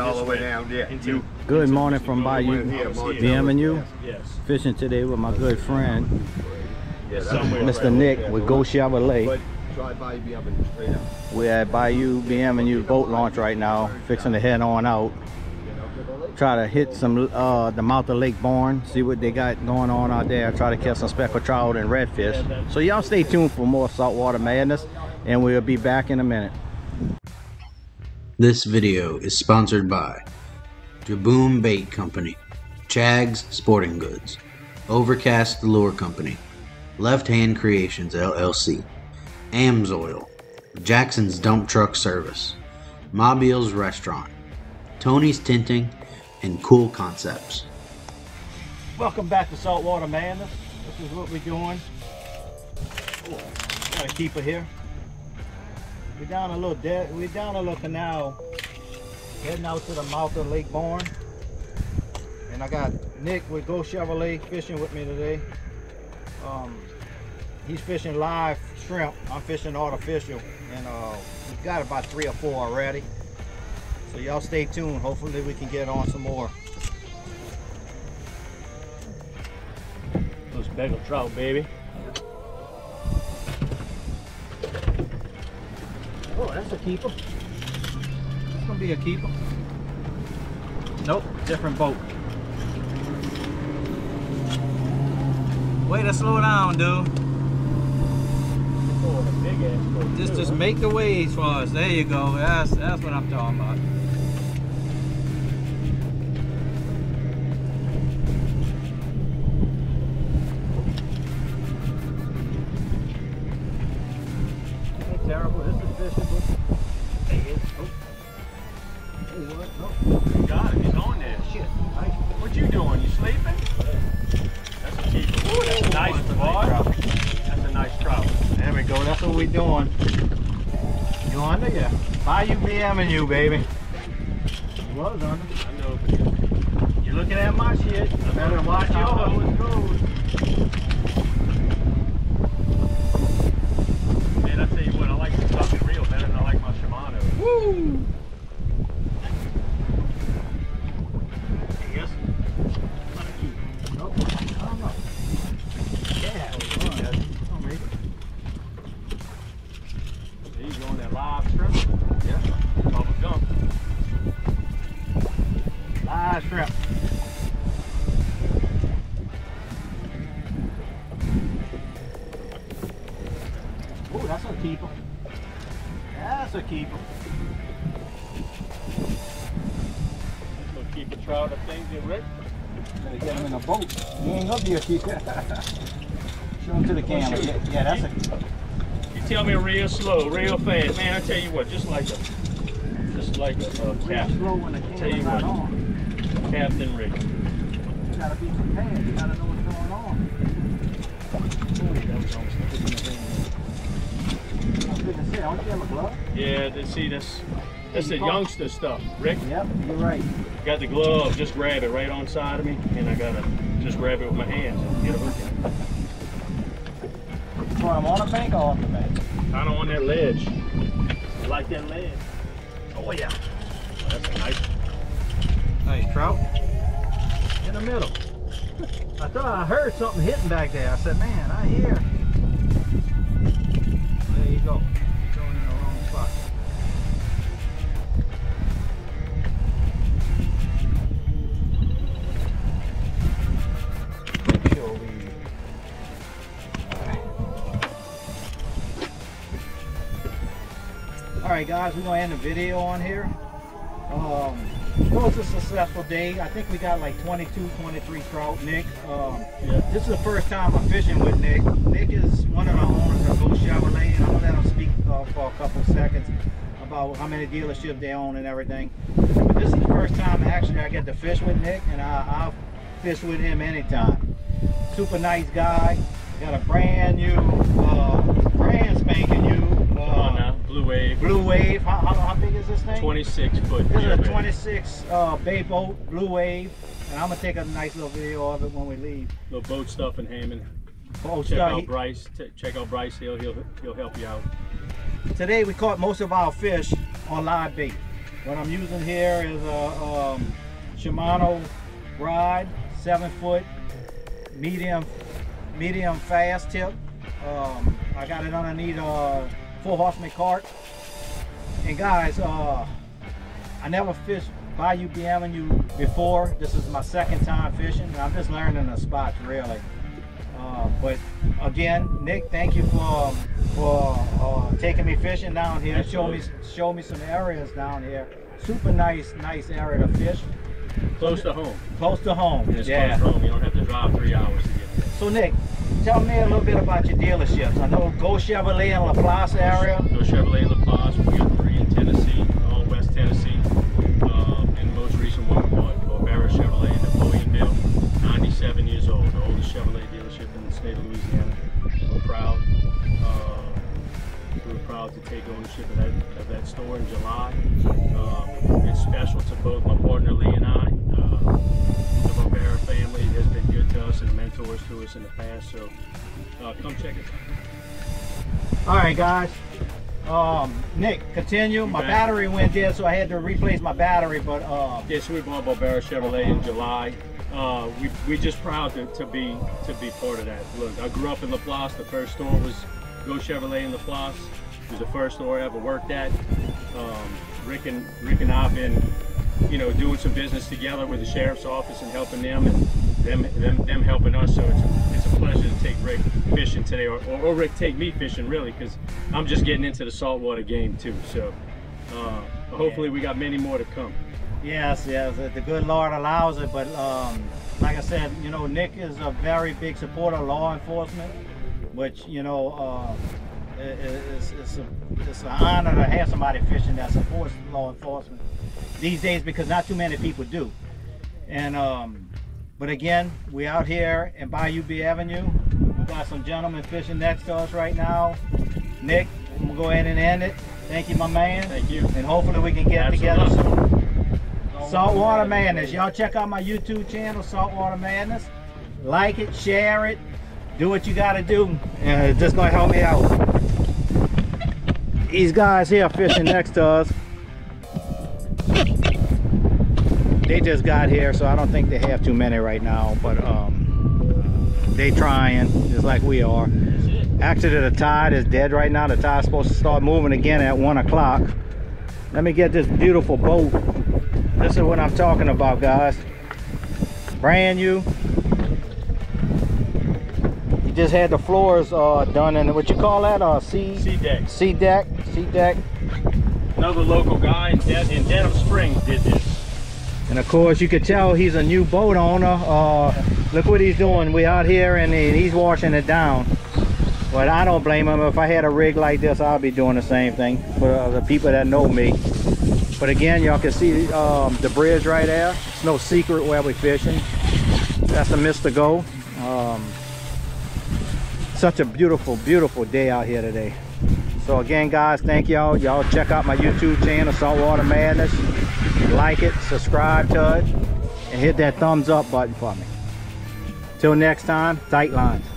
into. Good into- morning from Bayou was here. BM and you. Yes. Fishing today with my good friend, Somewhere. Mr. Nick with Go Chevrolet. But try by be up and straight out. We're at Bayou Bienvenue boat launch right now, fixing to head on out. Try to hit some uh, the mouth of Lake Borgne, see what they got going on out there. Try to catch some speckled trout and redfish. So y'all stay tuned for more saltwater madness, and we'll be back in a minute. This video is sponsored by Jaboom Bait Company, Chags Sporting Goods, Overcast Lure Company, Left Hand Creations LLC, Amsoil, Jackson's Dump Truck Service, Mobile's Restaurant, Tony's Tinting, and Cool Concepts. Welcome back to Saltwater Madness. This is what we're doing. Got a keeper here. We're down a little dead. We're down a little canal, heading out to the mouth of Lake Borgne. And I got Nick with Go Chevrolet fishing with me today. Um, he's fishing live shrimp. I'm fishing artificial, and uh, we've got about three or four already. So y'all stay tuned. Hopefully we can get on some more. Those speckled trout, baby. Oh, that's a keeper. That's gonna be a keeper. Nope, different boat. Way to slow down, dude. Oh, Just just make the waves for us. There you go. That's that's what I'm talking about. We doing. You under? Yeah. Bayou Bienvenue, baby. You was under. I know. You looking at my shit? You better watch yours. Live shrimp. Yeah. Bubble gum. Live shrimp. Oh, that's a keeper. That's a keeper. Gonna keep a trout, I think, get Rick. Gotta get him in a boat. He ain't gonna be a keeper. Show him to the camera. Yeah, yeah, that's a. Tell me real slow, real fast. Man, I tell you what, just like a, just like a, uh Real captain, the Tell you what. on. Captain Rick. You gotta be prepared. You gotta know what's going on. That was almost sticking in the thing. I was don't you have a glove? Yeah, they see this. That's the youngster stuff. Rick, Yep, you're right. got the glove, just grab it right on side of me, and I gotta just grab it with my hands get a it. So I'm on a bank or off the bank? Kind of on that ledge. I like that ledge. Oh yeah. That's a nice. Nice trout. In the middle. I thought I heard something hitting back there. I said, man, I hear. There you go. Going in the wrong spot. All right, guys, we're gonna end the video on here. Um, it was a successful day. I think we got like 22, 23 trout. Nick, um, this is the first time I'm fishing with Nick. Nick is one of the owners of Go Chevrolet, and I'm gonna let him speak uh, for a couple seconds about how many dealerships they own and everything. But this is the first time actually I get to fish with Nick, and I, I'll fish with him anytime. Super nice guy. Got a brand new, uh, brand spanking new. Come on Uh, now, blue wave. Blue Wave. How, how, how big is this thing? 26 foot. This is a 26 uh, bay boat, Blue Wave, and I'm gonna take a nice little video of it when we leave. Little boat stuff in Hammond. Boat Check stuff. out Bryce. Check out Bryce. He'll he'll he'll help you out. Today we caught most of our fish on live bait. What I'm using here is a um, Shimano rod, seven foot, medium, medium fast tip. Um, I got it underneath a four horseman cart. And guys, uh, I never fished Bayou Bienvenue before. This is my second time fishing. I'm just learning the spots really. Uh, but again, Nick, thank you for for uh, taking me fishing down here. Show me show me some areas down here. Super nice, nice area to fish. Close to home. Close to home. It's yeah. close to home. You don't have to drive three hours to get there. So Nick, tell me a little bit about your dealerships. I know Go Chevrolet in La Place area. Go Chevrolet in La Place. We got three in Tennessee, all West Tennessee. Uh, and the most recent one we bought, Barbera Chevrolet in Napoleonville. 97 years old, the oldest Chevrolet dealership in the state of Louisiana. We're proud. Uh, we were proud to take ownership of that, of that store in July. Um, it's special to both my partner Lee and I. Uh, us and mentors to us in the past, so uh, come check it out. All right, guys. Um, Nick, continue. My battery went dead, so I had to replace my battery. But uh, Yeah, so we bought Barbera Chevrolet in July. Uh, we we just proud to, to be to be part of that. Look, I grew up in Laplace. The first store was Go Chevrolet in Laplace. It was the first store I ever worked at. Um, Rick and Rick and I've been, you know, doing some business together with the sheriff's office and helping them, and them them, them helping us. So it's a, it's a pleasure to take Rick fishing today, or, or, or Rick take me fishing really, because I'm just getting into the saltwater game too. So uh, hopefully we got many more to come. yes, yes, the good Lord allows it. But um, like I said, you know, Nick is a very big supporter of law enforcement, which you know, uh, it's, it's, a, it's an honor to have somebody fishing that supports law enforcement these days because not too many people do. And um, but again, we out here in Bayou Bienvenue. We got some gentlemen fishing next to us right now. Nick, I'm gonna go ahead and end it. Thank you, my man. Thank you. And hopefully we can get together soon. Saltwater Madness. Y'all check out my YouTube channel, Saltwater Madness. Like it, share it, do what you gotta do. And it's just gonna help me out. These guys here fishing next to us. They just got here, so I don't think they have too many right now, but um, they trying, just like we are. Actually, the tide is dead right now. The tide's supposed to start moving again at one o'clock. Let me get this beautiful boat. This is what I'm talking about, guys. Brand new. You just had the floors uh, done in what you call that? Uh, C Sea deck. SeaDek. C deck. Another local guy in, in Denham Springs did this. And of course, you could tell he's a new boat owner. Uh, look what he's doing. We out here and he's washing it down. But I don't blame him. If I had a rig like this, I'd be doing the same thing for the people that know me. But again, y'all can see um, the bridge right there. It's no secret where we're fishing. That's the Mr. Go. Um, such a beautiful, beautiful day out here today. So again, guys, thank y'all. Y'all check out my YouTube channel, Saltwater Madness. Like it, subscribe to it, and hit that thumbs up button for me. Till next time, tight lines.